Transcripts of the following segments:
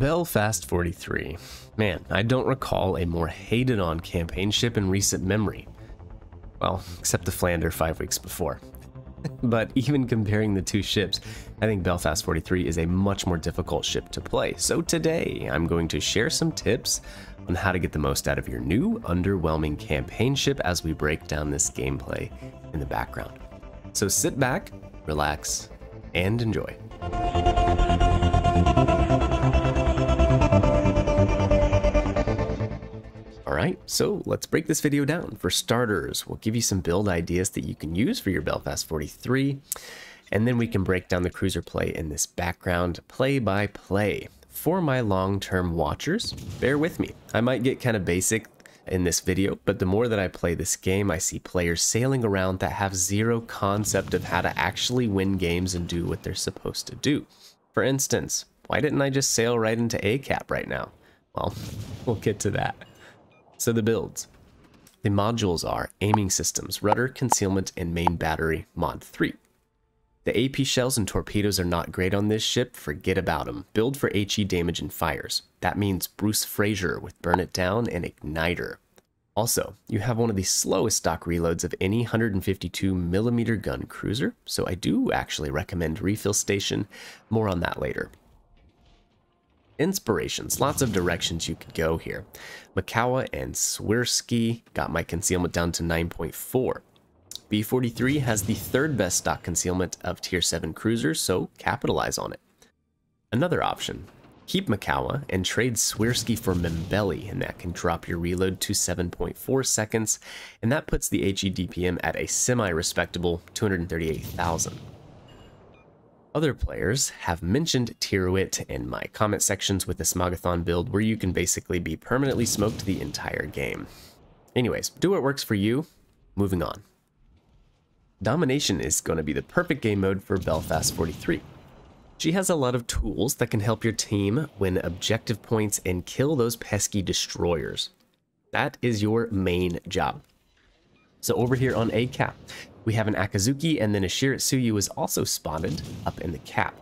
Belfast 43. Man, I don't recall a more hated on campaign ship in recent memory. Well, except the Flander five weeks before. but even comparing the two ships, I think Belfast 43 is a much more difficult ship to play. So today, I'm going to share some tips on how to get the most out of your new, underwhelming campaign ship as we break down this gameplay in the background. So sit back, relax, and enjoy. Alright, so let's break this video down. For starters, we'll give you some build ideas that you can use for your Belfast 43, and then we can break down the cruiser play in this background play by play. For my long-term watchers, bear with me. I might get kind of basic in this video, but the more that I play this game, I see players sailing around that have zero concept of how to actually win games and do what they're supposed to do. For instance, why didn't I just sail right into ACAP right now? Well, we'll get to that. So the builds. The modules are aiming systems, rudder, concealment, and main battery mod 3. The AP shells and torpedoes are not great on this ship, forget about them. Build for HE damage and fires. That means Bruce Fraser with Burn It Down and Igniter. Also, you have one of the slowest stock reloads of any 152mm gun cruiser, so I do actually recommend Refill Station. More on that later inspirations, lots of directions you could go here. Mikawa and Swirsky got my concealment down to 9.4. B-43 has the third best stock concealment of tier 7 cruisers, so capitalize on it. Another option, keep Mikawa and trade Swirsky for Mimbelli, and that can drop your reload to 7.4 seconds, and that puts the HE DPM at a semi-respectable 238,000. Other players have mentioned Tyrwhitt in my comment sections with the Smogathon build where you can basically be permanently smoked the entire game. Anyways, do what works for you. Moving on. Domination is going to be the perfect game mode for Belfast 43. She has a lot of tools that can help your team win objective points and kill those pesky destroyers. That is your main job. So over here on ACAP, we have an Akazuki and then a Shiratsuyu is also spotted up in the cap.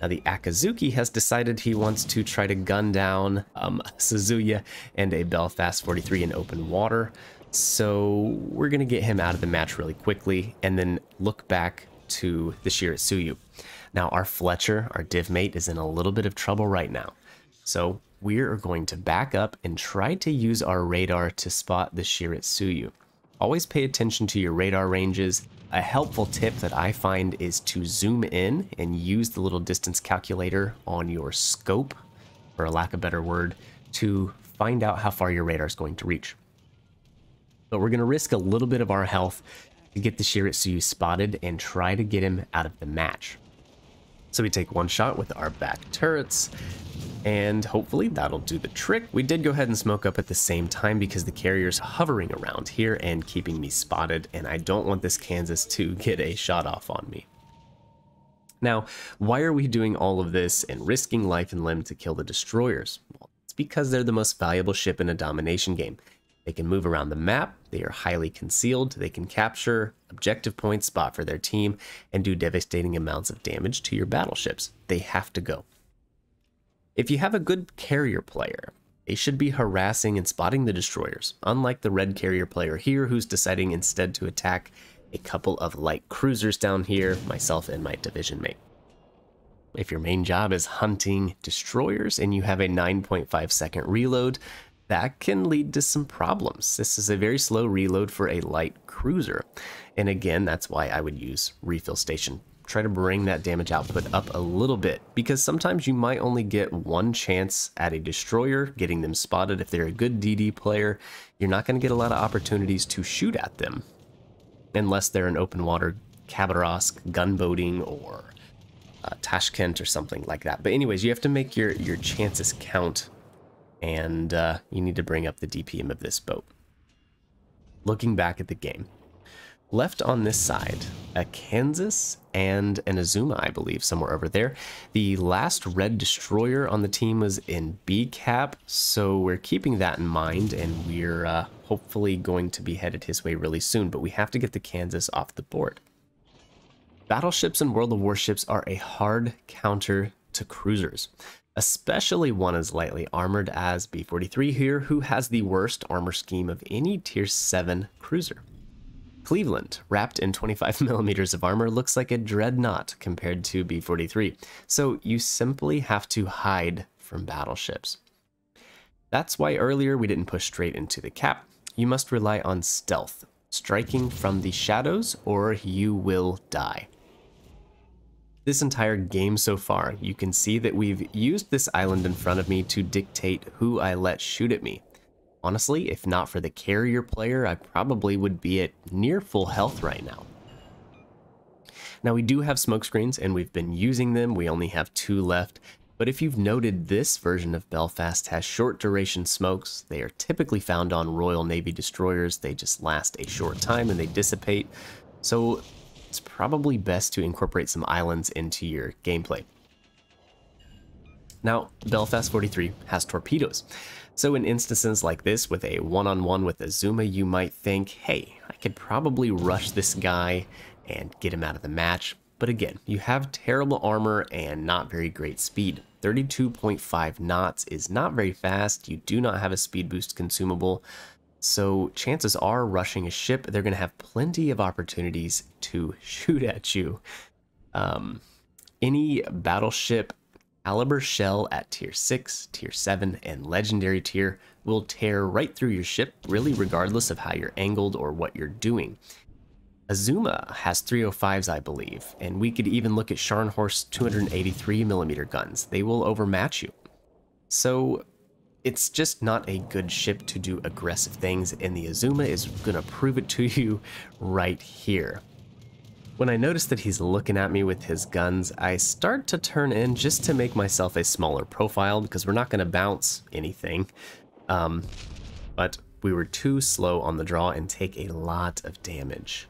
Now the Akazuki has decided he wants to try to gun down um, Suzuya and a Belfast 43 in open water. So we're going to get him out of the match really quickly and then look back to the Shiratsuyu. Now our Fletcher, our div mate, is in a little bit of trouble right now. So we are going to back up and try to use our radar to spot the Shiratsuyu. Always pay attention to your radar ranges. A helpful tip that I find is to zoom in and use the little distance calculator on your scope, for a lack of a better word, to find out how far your radar is going to reach. But we're going to risk a little bit of our health to get the Shiratsuyu spotted and try to get him out of the match. So we take one shot with our back turrets, and hopefully that'll do the trick. We did go ahead and smoke up at the same time because the carrier's hovering around here and keeping me spotted, and I don't want this Kansas to get a shot off on me. Now, why are we doing all of this and risking life and limb to kill the destroyers? Well, it's because they're the most valuable ship in a domination game. They can move around the map, they are highly concealed, they can capture objective points, spot for their team, and do devastating amounts of damage to your battleships. They have to go. If you have a good carrier player, they should be harassing and spotting the destroyers, unlike the red carrier player here who's deciding instead to attack a couple of light cruisers down here, myself and my division mate. If your main job is hunting destroyers and you have a 9.5 second reload, that can lead to some problems. This is a very slow reload for a light cruiser. And again, that's why I would use refill station. Try to bring that damage output up a little bit because sometimes you might only get one chance at a destroyer, getting them spotted. If they're a good DD player, you're not going to get a lot of opportunities to shoot at them unless they're an open water Khabarovsk gunboating or uh, Tashkent or something like that. But anyways, you have to make your, your chances count and uh, you need to bring up the DPM of this boat. Looking back at the game, left on this side, a Kansas and an Azuma, I believe, somewhere over there. The last red destroyer on the team was in B cap, so we're keeping that in mind, and we're uh, hopefully going to be headed his way really soon, but we have to get the Kansas off the board. Battleships and World of Warships are a hard counter to cruisers, especially one as lightly armored as B-43 here, who has the worst armor scheme of any Tier 7 cruiser. Cleveland, wrapped in 25 millimeters of armor, looks like a dreadnought compared to B-43, so you simply have to hide from battleships. That's why earlier we didn't push straight into the cap. You must rely on stealth, striking from the shadows, or you will die. This entire game so far, you can see that we've used this island in front of me to dictate who I let shoot at me. Honestly, if not for the carrier player, I probably would be at near full health right now. Now we do have smoke screens and we've been using them, we only have two left, but if you've noted this version of Belfast has short duration smokes, they are typically found on Royal Navy destroyers, they just last a short time and they dissipate, so it's probably best to incorporate some islands into your gameplay. Now, Belfast 43 has torpedoes, so in instances like this with a one-on-one -on -one with Azuma, you might think, hey, I could probably rush this guy and get him out of the match, but again, you have terrible armor and not very great speed. 32.5 knots is not very fast, you do not have a speed boost consumable, so chances are rushing a ship, they're going to have plenty of opportunities to shoot at you. Um, any battleship caliber shell at tier 6, tier 7, and legendary tier will tear right through your ship, really regardless of how you're angled or what you're doing. Azuma has 305s, I believe, and we could even look at Scharnhorst 283mm guns. They will overmatch you. So it's just not a good ship to do aggressive things, and the Azuma is going to prove it to you right here. When I notice that he's looking at me with his guns, I start to turn in just to make myself a smaller profile, because we're not going to bounce anything. Um, but we were too slow on the draw and take a lot of damage.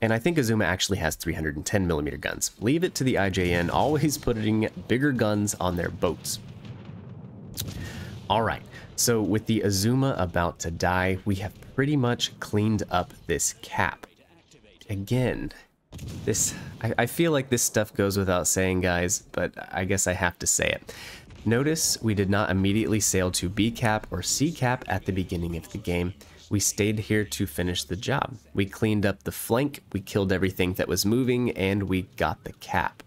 And I think Azuma actually has 310 millimeter guns. Leave it to the IJN, always putting bigger guns on their boats. All right, so with the Azuma about to die, we have pretty much cleaned up this cap. Again, this, I, I feel like this stuff goes without saying, guys, but I guess I have to say it. Notice we did not immediately sail to B cap or C cap at the beginning of the game. We stayed here to finish the job. We cleaned up the flank, we killed everything that was moving, and we got the cap.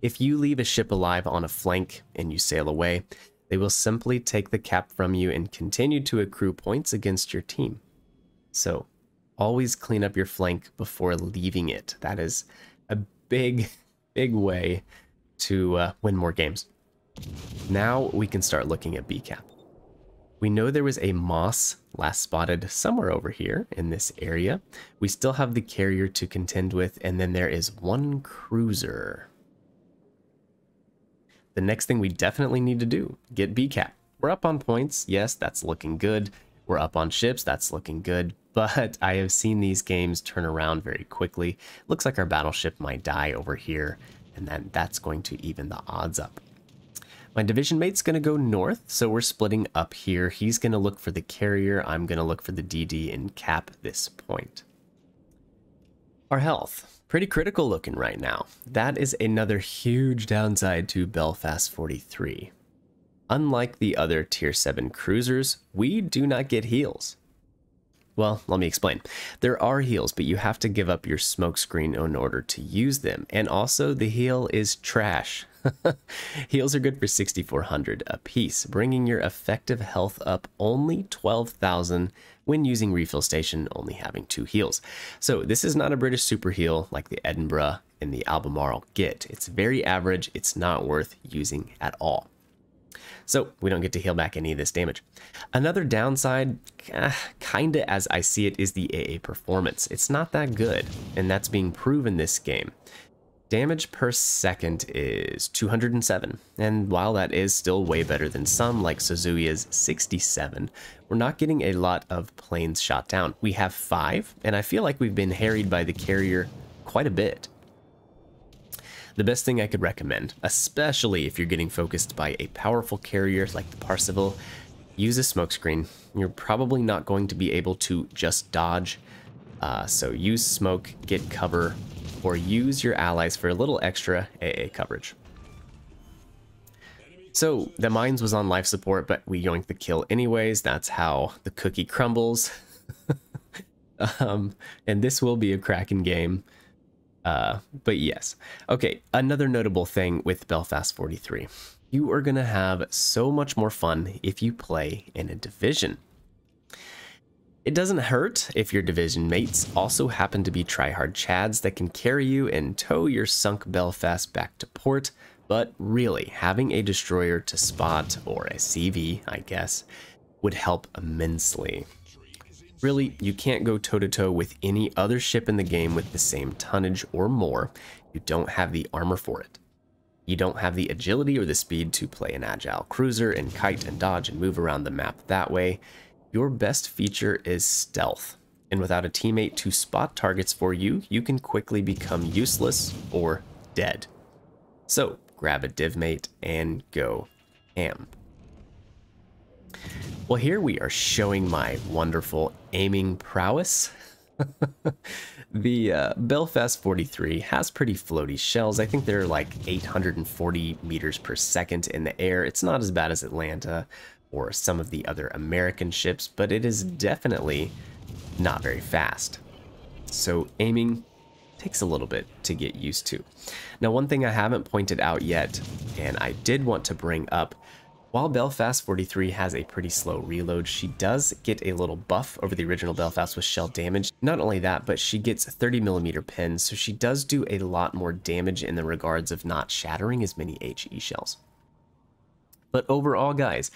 If you leave a ship alive on a flank and you sail away, they will simply take the cap from you and continue to accrue points against your team. So, always clean up your flank before leaving it. That is a big, big way to uh, win more games. Now we can start looking at B cap. We know there was a Moss last spotted somewhere over here in this area. We still have the carrier to contend with, and then there is one cruiser. The next thing we definitely need to do, get BCAP. We're up on points, yes, that's looking good. We're up on ships, that's looking good, but I have seen these games turn around very quickly. Looks like our battleship might die over here, and then that's going to even the odds up. My division mate's going to go north, so we're splitting up here. He's going to look for the carrier. I'm going to look for the DD and cap this point. Our health. Pretty critical looking right now. That is another huge downside to Belfast 43. Unlike the other Tier 7 cruisers, we do not get heals. Well, let me explain. There are heals, but you have to give up your smokescreen in order to use them. And also, the heal is trash. Heals are good for 6,400 a piece, bringing your effective health up only 12,000 when using refill station only having two heals. So this is not a British super heal like the Edinburgh and the Albemarle get. It's very average. It's not worth using at all. So we don't get to heal back any of this damage. Another downside, uh, kinda as I see it, is the AA performance. It's not that good, and that's being proven this game. Damage per second is 207, and while that is still way better than some, like Suzuya's 67, we're not getting a lot of planes shot down. We have five, and I feel like we've been harried by the carrier quite a bit. The best thing I could recommend, especially if you're getting focused by a powerful carrier like the Parseval, use a smokescreen. You're probably not going to be able to just dodge, uh, so use smoke, get cover, or use your allies for a little extra AA coverage. So the Mainz was on life support, but we yoinked the kill anyways. That's how the cookie crumbles. um, and this will be a cracking game. Uh, but yes. Okay, another notable thing with Belfast 43. You are going to have so much more fun if you play in a division. It doesn't hurt if your division mates also happen to be tryhard chads that can carry you and tow your sunk Belfast back to port, but really, having a destroyer to spot, or a CV, I guess, would help immensely. Really, you can't go toe-to-toe with any other ship in the game with the same tonnage or more. You don't have the armor for it. You don't have the agility or the speed to play an agile cruiser and kite and dodge and move around the map that way. Your best feature is stealth, and without a teammate to spot targets for you, you can quickly become useless or dead. So grab a divmate and go ham. Well, here we are showing my wonderful aiming prowess. the uh, Belfast 43 has pretty floaty shells. I think they're like 840 meters per second in the air. It's not as bad as Atlanta or some of the other American ships, but it is definitely not very fast. So aiming takes a little bit to get used to. Now, one thing I haven't pointed out yet, and I did want to bring up while Belfast 43 has a pretty slow reload, she does get a little buff over the original Belfast with shell damage. Not only that, but she gets 30mm pins, so she does do a lot more damage in the regards of not shattering as many HE shells. But overall, guys,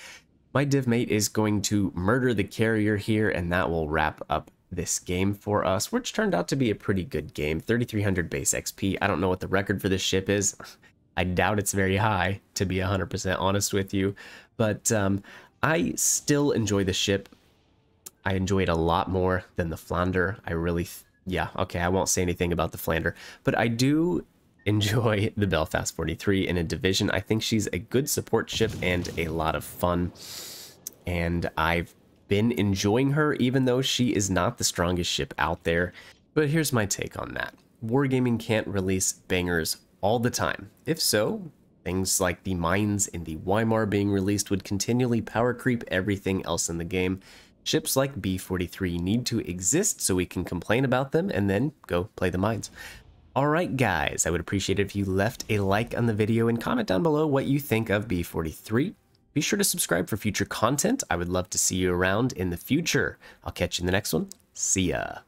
my divmate is going to murder the carrier here, and that will wrap up this game for us, which turned out to be a pretty good game. 3300 base XP. I don't know what the record for this ship is. I doubt it's very high, to be 100% honest with you. But um, I still enjoy the ship. I enjoy it a lot more than the Flander. I really, yeah, okay, I won't say anything about the Flander. But I do enjoy the Belfast 43 in a division. I think she's a good support ship and a lot of fun. And I've been enjoying her, even though she is not the strongest ship out there. But here's my take on that. Wargaming can't release bangers all the time. If so, things like the Mainz in the Weimar being released would continually power creep everything else in the game. Ships like B-43 need to exist so we can complain about them and then go play the Mainz. Alright guys, I would appreciate it if you left a like on the video and comment down below what you think of B-43. Be sure to subscribe for future content. I would love to see you around in the future. I'll catch you in the next one. See ya.